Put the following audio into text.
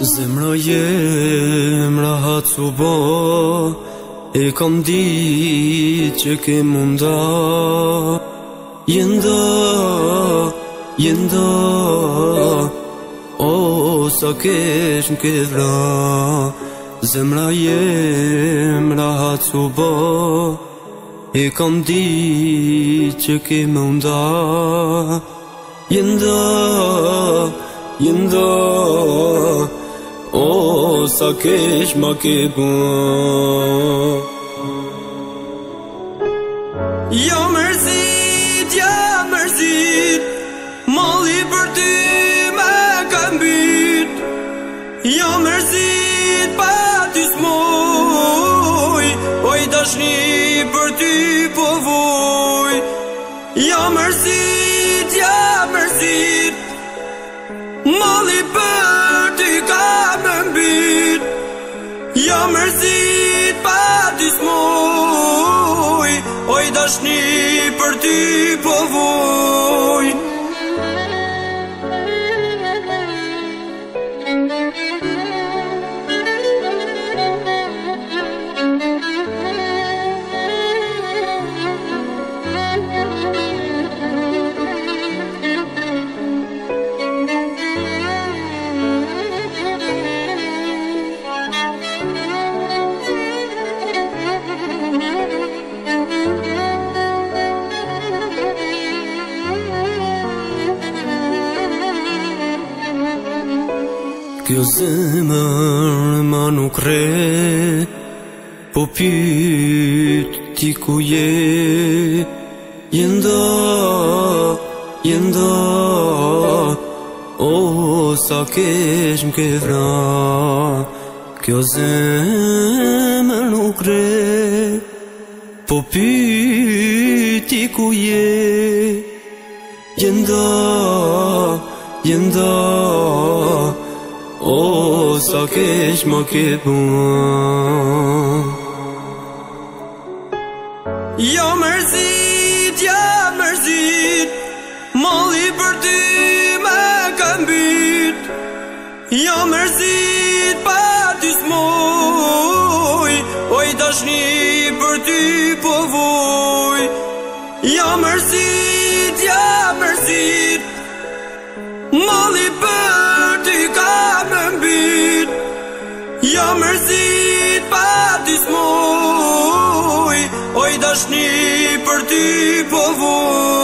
Zemra jem rahat su bo E kam dit që ke munda Jenda, jenda O, sa kesh më ke Zemra jem rahat su bo E kam dit që ke munda Jenda, jenda O, sa kesh ma ke bua Jo mërzit, ja mërzit Molli për ty me ka mbyt Jo mërzit, pa ty smuj Oj po dashni për ty po vuj Jo mërzit, ja mërzit Molli për ty me Asni për ti po vuj kjo zemër ma nuk re Po pyt ti ku je Jënda, O, sa kesh më ke vra Kjo zemër nuk re Po pyt ti ku je Jënda, O, sa kesh më ke pua Jo mërzit, ja mërzit Molli për ty me kam Ja Jo mërzit, pa ty smuj Oj, dashni për ty po vuj Jo mërzit, ja mërzit Molli për ty me kam kjo mërzit pa dis muj, oj dashni për ti po vuj.